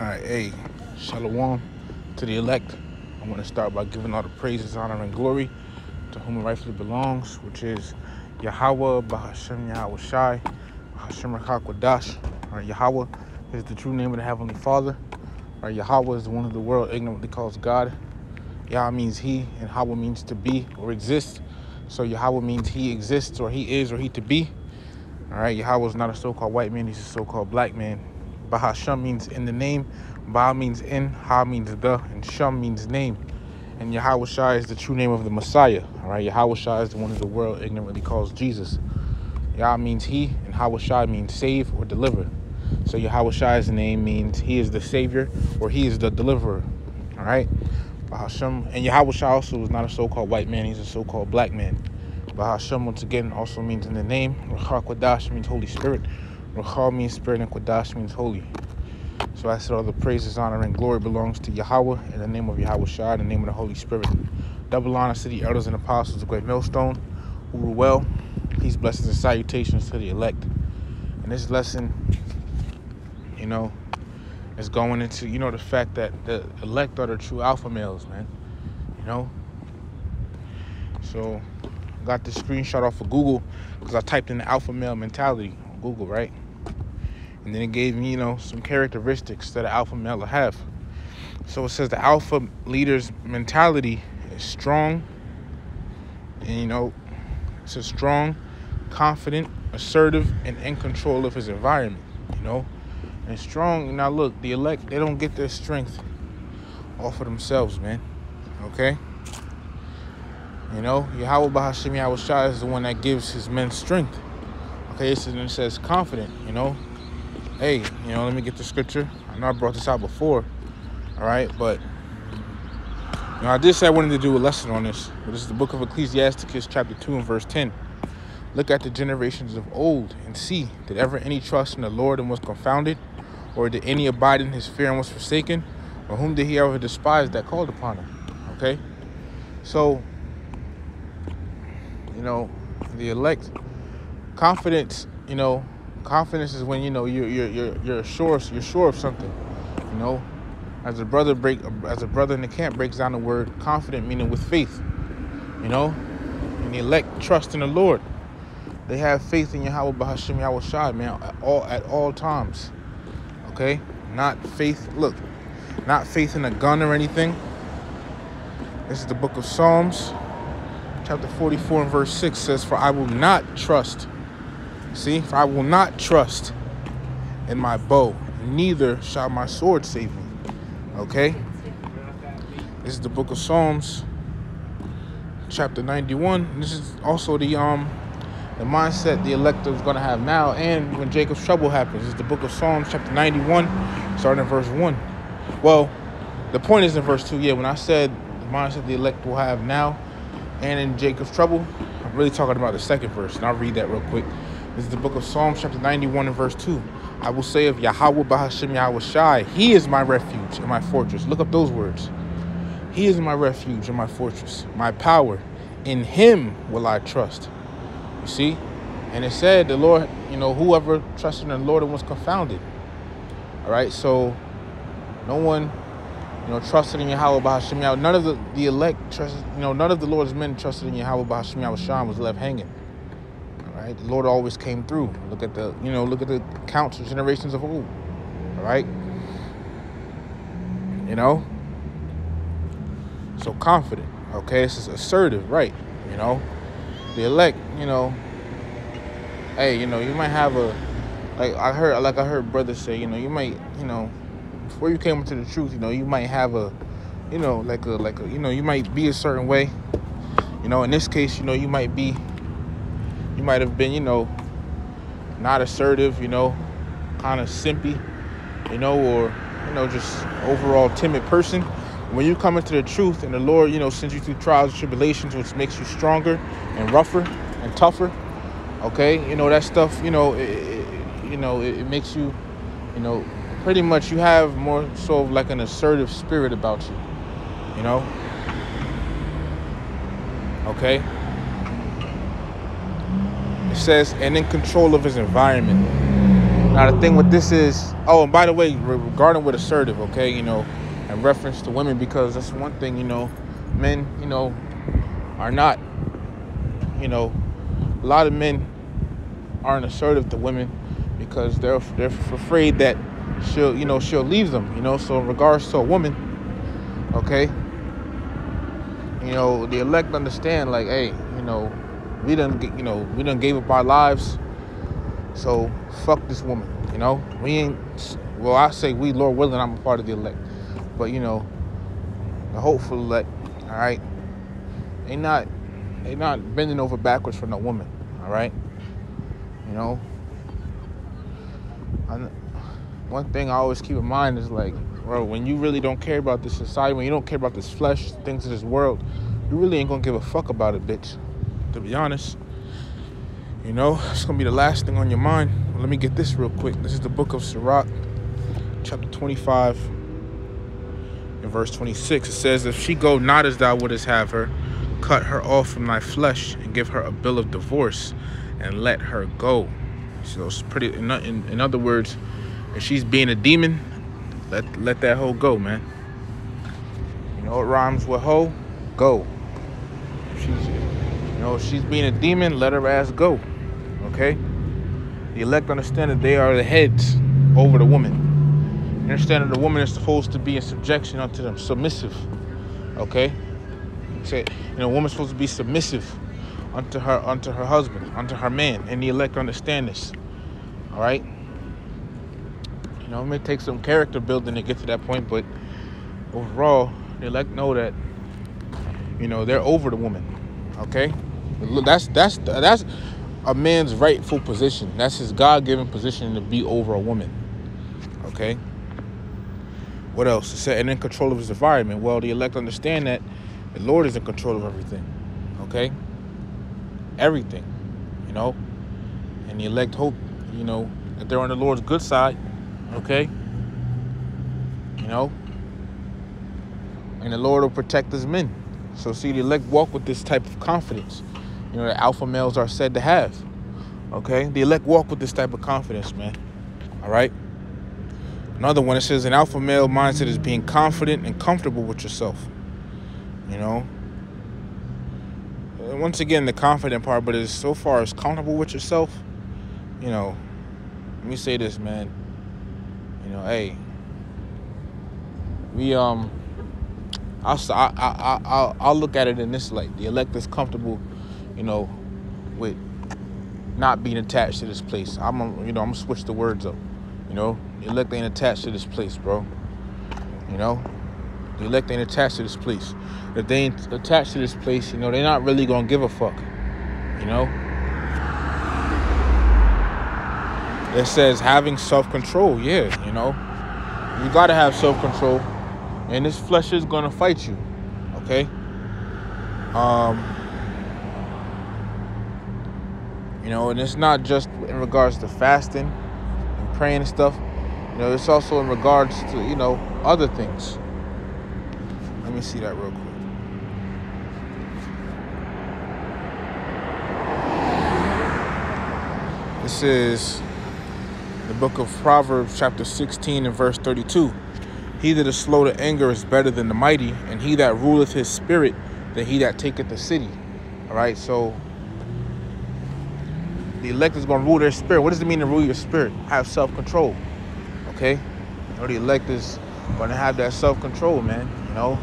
All right, hey, shalom to the elect. I want to start by giving all the praises, honor, and glory to whom it rightfully belongs, which is Yahweh, Bahashem Yahweh Shai, Bahashem Rakakwadash. All right, Yahweh is the true name of the Heavenly Father. All right, Yahweh is the one of the world ignorantly calls God. Yah means he, and Hawa means to be or exist. So Yahweh means he exists, or he is, or he to be. All right, Yahweh is not a so-called white man; he's a so-called black man. Bahasham means in the name, Ba means in, Ha means the, and Sham means name. And Yahweh is the true name of the Messiah. All right, Yahweh is the one of the world ignorantly calls Jesus. Yah means he, and Yahweh means save or deliver. So Yahweh name means he is the savior or he is the deliverer. All right, Bahasham. And Yahweh also is not a so-called white man; he's a so-called black man. Bahasham once again also means in the name. Ruach Kwadash means Holy Spirit. Ruach means spirit and Kwadash means holy. So I said all the praises, honor, and glory belongs to Yahweh in the name of Yahweh Shai, in the name of the Holy Spirit. Double honor to the elders and apostles of Great Millstone who well. Peace, blessings, and salutations to the elect. And this lesson, you know, is going into, you know, the fact that the elect are the true alpha males, man. You know? So got this screenshot off of Google because I typed in the alpha male mentality on Google, right? And then it gave me, you know, some characteristics that an alpha male will have. So it says the alpha leader's mentality is strong, and you know, it's a strong, confident, assertive, and in control of his environment. You know, and strong. Now look, the elect they don't get their strength off of themselves, man. Okay. You know, Yahweh Bahashim Yahweh Shai is the one that gives his men strength. Okay, it says confident, you know. Hey, you know, let me get the scripture. I know I brought this out before. All right, but you know, I did say I wanted to do a lesson on this. But this is the book of Ecclesiasticus, chapter 2 and verse 10. Look at the generations of old and see, did ever any trust in the Lord and was confounded? Or did any abide in his fear and was forsaken? Or whom did he ever despise that called upon him? Okay? So, you know, the elect confidence, you know, confidence is when you know you're you're you're you're sure you're sure of something. You know, as a brother break as a brother in the camp breaks down the word confident, meaning with faith. You know, and the elect trust in the Lord. They have faith in Yahweh Bahashim Yahweh Shai, man, at all at all times. Okay, not faith. Look, not faith in a gun or anything. This is the book of Psalms, chapter 44 and verse 6 says, For I will not trust See, for I will not trust in my bow, neither shall my sword save me. Okay? This is the book of Psalms, chapter 91. This is also the um the mindset the elect is gonna have now and when Jacob's trouble happens. Is the book of Psalms, chapter 91, starting in verse 1. Well, the point is in verse 2. Yeah, when I said the mindset the elect will have now and in Jacob's trouble, I'm really talking about the second verse, and I'll read that real quick. This is the book of Psalms, chapter 91 and verse 2. I will say of Yahweh Bahashim Yahweh Shai, He is my refuge and my fortress. Look up those words. He is my refuge and my fortress, my power. In Him will I trust. You see? And it said, the Lord, you know, whoever trusted in the Lord was confounded. All right, so no one, you know, trusted in Yahweh Bahashim Yahweh. None of the, the elect trusted, you know, none of the Lord's men trusted in Yahweh Bahashim Yahweh Shai was left hanging. Right? The Lord always came through. Look at the, you know, look at the counts of generations of old. All right? You know? So confident. Okay, this is assertive, right? You know? The elect, you know, hey, you know, you might have a like I heard like I heard brothers say, you know, you might, you know, before you came into the truth, you know, you might have a you know, like a like a you know, you might be a certain way. You know, in this case, you know, you might be might have been, you know, not assertive, you know, kind of simpy, you know, or, you know, just overall timid person. When you come into the truth and the Lord, you know, sends you through trials and tribulations, which makes you stronger and rougher and tougher, okay, you know, that stuff, you know, it, you know, it, it makes you, you know, pretty much you have more so of like an assertive spirit about you, you know, okay and in control of his environment. Now the thing with this is, oh, and by the way, regarding with assertive, okay, you know, in reference to women, because that's one thing, you know, men, you know, are not, you know, a lot of men aren't assertive to women because they're they're afraid that she'll, you know, she'll leave them, you know. So in regards to a woman, okay, you know, the elect understand, like, hey, you know, we done, you know, we done gave up our lives, so fuck this woman, you know. We ain't. Well, I say we, Lord willing, I'm a part of the elect, but you know, the hopeful elect, all right, they not, they not bending over backwards for no woman, all right. You know, I, one thing I always keep in mind is like, bro, when you really don't care about this society, when you don't care about this flesh, things of this world, you really ain't gonna give a fuck about it, bitch. To be honest. You know, it's gonna be the last thing on your mind. Well, let me get this real quick. This is the book of Sirach, chapter 25, in verse 26. It says, If she go not as thou wouldest have her, cut her off from thy flesh and give her a bill of divorce and let her go. So it's pretty, in, in, in other words, if she's being a demon, let let that hoe go, man. You know what rhymes with hoe? Go. Know, she's being a demon, let her ass go. Okay? The elect understand that they are the heads over the woman. Understand that the woman is supposed to be in subjection unto them, submissive. Okay? Say, you know, woman's supposed to be submissive unto her unto her husband, unto her man, and the elect understand this. All right. You know, it may take some character building to get to that point, but overall, the elect know that you know they're over the woman. Okay, that's that's that's a man's rightful position. That's his God-given position to be over a woman. Okay. What else? It said, and in control of his environment. Well, the elect understand that the Lord is in control of everything. Okay everything, you know. And the elect hope, you know, that they're on the Lord's good side, okay? You know. And the Lord will protect his men. So see, the elect walk with this type of confidence, you know, alpha males are said to have. Okay? The elect walk with this type of confidence, man. All right? Another one, it says an alpha male mindset is being confident and comfortable with yourself. You know, once again the confident part, but as so far as comfortable with yourself, you know, let me say this, man. You know, hey, we um, I'll I I I'll, I'll look at it in this light. The elect is comfortable, you know, with not being attached to this place. I'm you know I'm gonna switch the words up. You know, the elect ain't attached to this place, bro. You know, the elect ain't attached to this place. If they ain't attached to this place, you know, they're not really gonna give a fuck. You know? It says having self-control, yeah, you know. You gotta have self-control. And this flesh is gonna fight you. Okay? Um you know, and it's not just in regards to fasting and praying and stuff. You know, it's also in regards to, you know, other things. Let me see that real quick. This is the book of Proverbs, chapter 16 and verse 32. He that is slow to anger is better than the mighty, and he that ruleth his spirit than he that taketh the city. All right, so the elect is going to rule their spirit. What does it mean to rule your spirit? Have self control. Okay? You know, the elect is going to have that self control, man. You know,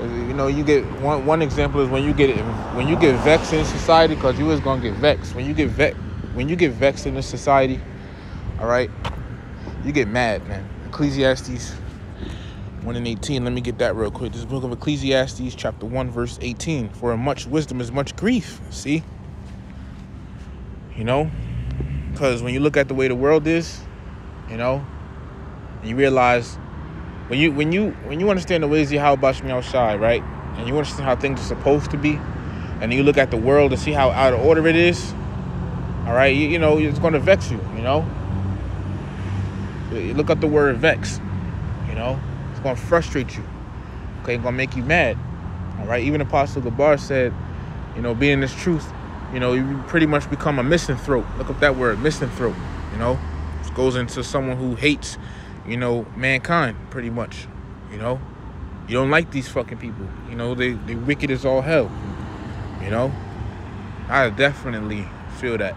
you know, you get one one example is when you get when you get vexed in society, because you is gonna get vexed. When you get vexed, when you get vexed in this society, all right, you get mad, man. Ecclesiastes 1 and 18. Let me get that real quick. This book of Ecclesiastes, chapter 1, verse 18. For much wisdom is much grief. See? You know? Because when you look at the way the world is, you know, you realize when you when you when you understand the ways of how about me outside, right? And you understand how things are supposed to be, and you look at the world and see how out of order it is, all right, you, you know, it's going to vex you, you know. You look up the word vex, you know, it's going to frustrate you, okay, it's going to make you mad, all right. Even Apostle Gabar said, you know, being this truth, you know, you pretty much become a misanthrope. Look up that word, misanthrope, You know, goes into someone who hates, you know, mankind pretty much. You know, you don't like these fucking people. You know, they they wicked as all hell. You know, I definitely feel that.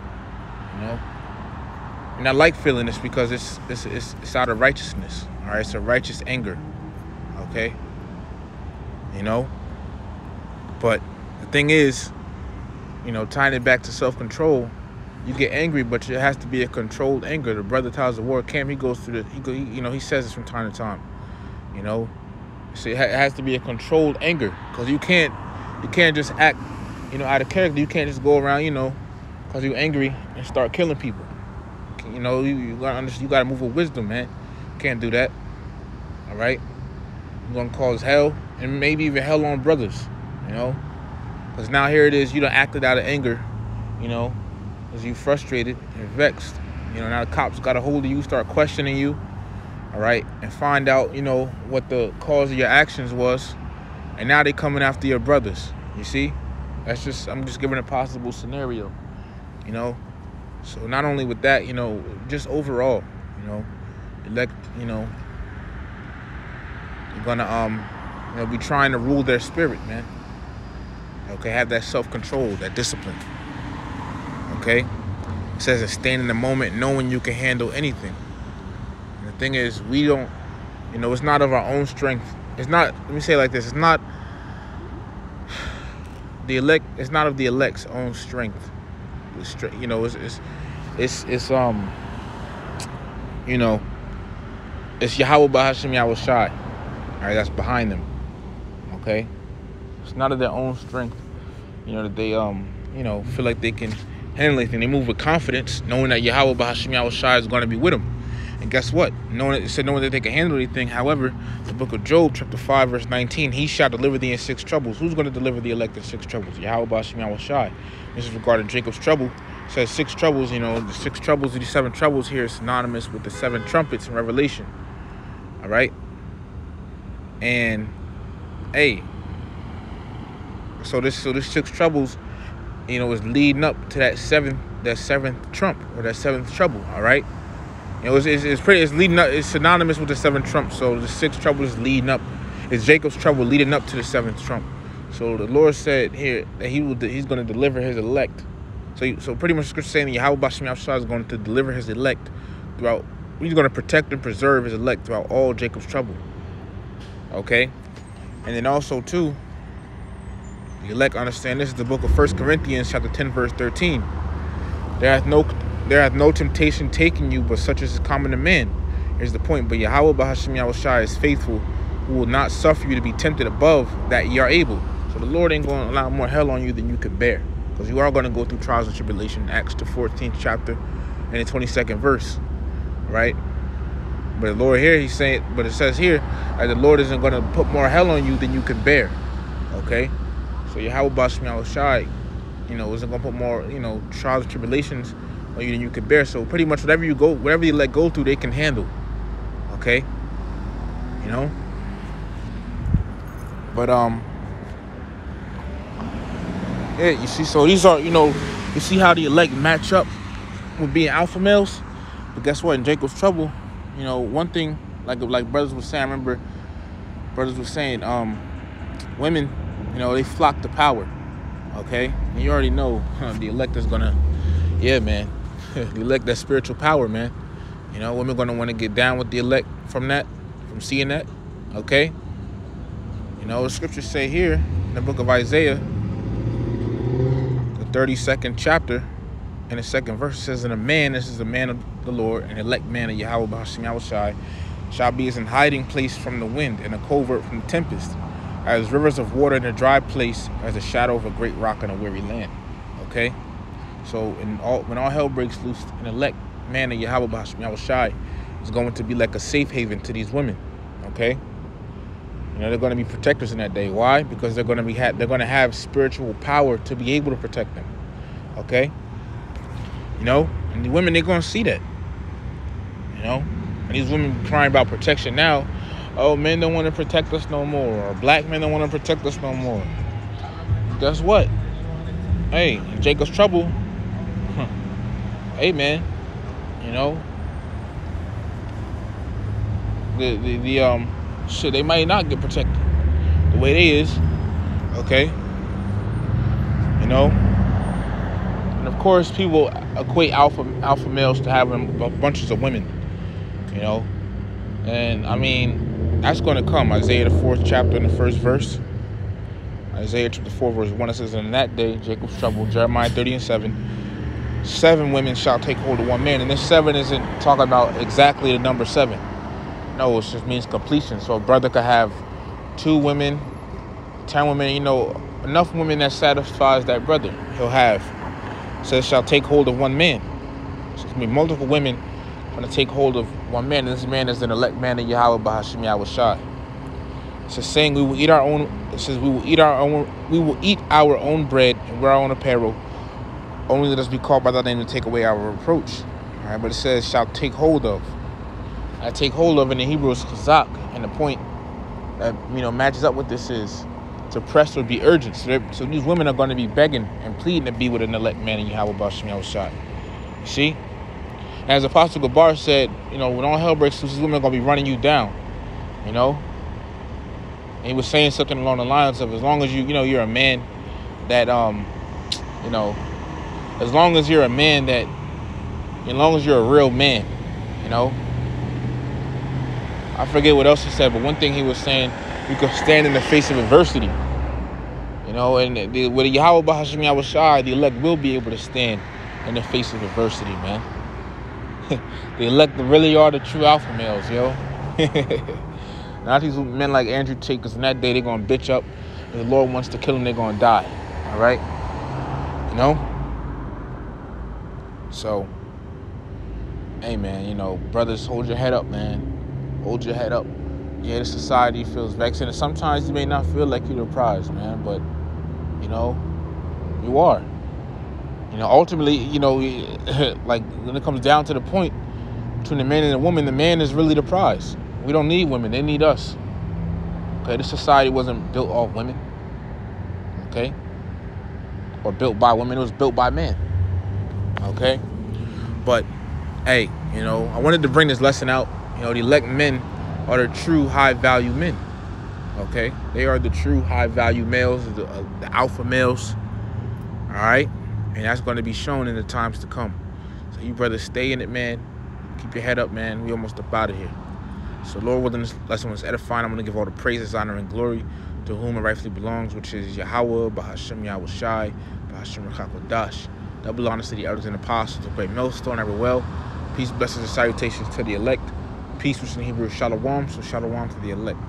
You know, and I like feeling this because it's it's it's, it's out of righteousness. All right, it's a righteous anger. Okay. You know, but the thing is, you know, tying it back to self control you get angry, but it has to be a controlled anger. The brother tells the war camp, he goes through the, he, go, he, you know, he says this from time to time, you know. So it has to be a controlled anger, because you can't, you can't just act, you know, out of character. You can't just go around, you know, because you're angry and start killing people. You know, you, you gotta you gotta move with wisdom, man. Can't do that. All right, you're gonna cause hell and maybe even hell on brothers, you know, because now here it is, you don't acted out of anger, you know, because you frustrated and vexed. You know, now the cops got a hold of you, start questioning you, all right, and find out, you know, what the cause of your actions was. And now they coming after your brothers. You see? That's just, I'm just giving a possible scenario, you know? So not only with that, you know, just overall, you know, elect, you know, you're gonna, um, you know, be trying to rule their spirit, man. Okay, have that self-control, that discipline. Okay? It says to stand in the moment knowing you can handle anything. And the thing is, we don't, you know, it's not of our own strength. It's not, let me say like this, it's not the elect, it's not of the elect's own strength. You know, it's, it's, it's, it's um, you know, it's Yahweh Bahashim Yahweh Shai. All right, that's behind them. Okay? Not of their own strength. You know, that they, um, you know, feel like they can handle anything. They move with confidence, knowing that Yahweh Bahashim Shai is going to be with them. And guess what? Knowing it said knowing that they can handle anything. However, the book of Job, chapter 5, verse 19, he shall deliver thee in six troubles. Who's going to deliver the elect in six troubles? Yahweh Bahashim Shai. This is regarding Jacob's trouble. It says six troubles, you know, the six troubles, the seven troubles here is synonymous with the seven trumpets in Revelation. All right? And hey, so this so this six troubles you know, is leading up to that seventh, that seventh trump or that seventh trouble. All right, know, it's, it's, it's pretty, it's leading up, it's synonymous with the seventh trump. So the sixth trouble is leading up, it's Jacob's trouble leading up to the seventh trump. So the Lord said here that He will, He's going to deliver His elect. So, so pretty much Scripture saying Yahweh Bashim is going to deliver His elect throughout. He's going to protect and preserve His elect throughout all Jacob's trouble. Okay, and then also too the elect understand this is the book of First Corinthians chapter 10 verse 13. There hath no there hath no temptation taken you but such as is common to men. Here's the point. But Yahweh Bahashim Yahushai is faithful who will not suffer you to be tempted above that ye are able. So the Lord ain't going to allow more hell on you than you can bear. Because you are going to go through trials and tribulation. Acts the 14th chapter and the 22nd verse. Right? But the Lord here, he's saying, but it says here, that the Lord isn't going to put more hell on you than you can bear. Okay? So Yahweh Bashmi al Shai, you know, isn't gonna put more, you know, trials and tribulations on you than you could bear. So pretty much whatever you go, whatever you let go through, they can handle. Okay? You know? But um Yeah, you see, so these are, you know, you see how the elect match up with being alpha males. But guess what? In Jacob's trouble, you know, one thing, like like brothers was saying, I remember brothers was saying, um, women you know, they flock to power. Okay? And you already know huh, the elect is gonna, yeah, man. the elect that spiritual power, man. You know, women gonna want to get down with the elect from that, from seeing that. Okay? You know, the scriptures say here in the book of Isaiah, the 32nd chapter, in the second verse, says, And a man, this is the man of the Lord, an elect man of Yahweh Bashim Yahushai, shall be as an hiding place from the wind and a covert from the tempest as rivers of water in a dry place, as a shadow of a great rock in a weary land. Okay? So in all, when all hell breaks loose, an elect man of Yahweh Yahushai is going to be like a safe haven to these women. Okay? You know, they're going to be protectors in that day. Why? Because they're going to be ha- they're going to have spiritual power to be able to protect them. Okay? You know, and the women they're going to see that. You know, and these women crying about protection now oh, men don't want to protect us no more, or black men don't want to protect us no more. Guess what? Hey, Jacob's trouble. hey, man. You know, the the, the um shit they might not get protected the way they is. Okay, you know, and of course people equate alpha alpha males to having bunches of women. You know, and I mean that's going to come. Isaiah the fourth chapter in the first verse. Isaiah chapter 4, verse 1, it says, In that day Jacob's trouble, Jeremiah 30 and 7, seven women shall take hold of one man. And this seven isn't talking about exactly the number seven. No, it just means completion. So a brother could have two women, ten women, you know, enough women that satisfies that brother. He'll have. Says shall take hold of one man. So it's gonna be multiple women going to take hold of one man. And this man is an elect man of Yahweh Bahashim Yahweh Shai. It says saying we will eat our own it says we will eat our own we will eat our own bread and wear our own apparel. Only let us be called by that name to take away our reproach. All right, but it says shall take hold of. I take hold of in the Hebrew is chazak, and the point that you know matches up with this is to press or be urgent. So, so these women are going to be begging and pleading to be with an elect man in Yahweh Bashim Yahushai. See? As Apostle Gabar said, you know, when all hell breaks loose, these women are going to be running you down. You know? And he was saying something along the lines of as long as you, you know, you're a man that, um, you know, as long as you're a man that, as long as you're a real man, you know. I forget what else he said, but one thing he was saying, you can stand in the face of adversity. You know, and the, with Yahweh Bahashim Yahweh the elect will be able to stand in the face of adversity, man. The elect really are the true alpha males, yo. Not these men like Andrew Tate, because that day they're gonna bitch up. If the Lord wants to kill them, they're gonna die. All right, you know. So, hey man, you know, brothers, hold your head up, man. Hold your head up. Yeah, the society feels vexed, and sometimes you may not feel like you're the prize, man, but you know, you are. You know, ultimately, you know, like when it comes down to the point between the man and the woman, the man is really the prize. We don't need women, they need us. Okay, this society wasn't built off women. Okay? Or built by women, it was built by men. Okay? But hey, you know, I wanted to bring this lesson out. You know, the elect men are the true high value men. Okay? They are the true high value males, the, uh, the alpha males. All right? And that's going to be shown in the times to come. So you brothers stay in it, man. Keep your head up, man. We almost up out of here. So Lord willing, this lesson was edifying. I'm going to give all the praises, honor, and glory to whom it rightfully belongs, which is Yahweh, Bahashim Yahweh Shai, Bahashim Rakakwadash. Double honor to the elders and apostles, the great millstone, every well. Peace, blessings, and salutations to the elect. Peace, which in Hebrew is shalom, so shalom to the elect.